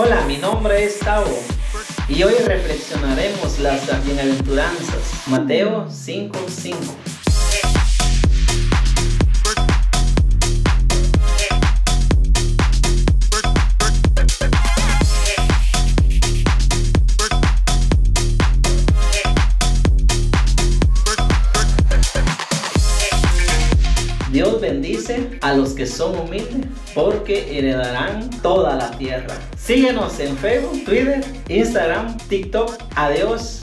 Hola, mi nombre es Tavo y hoy reflexionaremos las bienaventuranzas. Mateo 5:5. Dios bendice a los que son humildes porque heredarán toda la tierra. Síguenos en Facebook, Twitter, Instagram, TikTok. Adiós.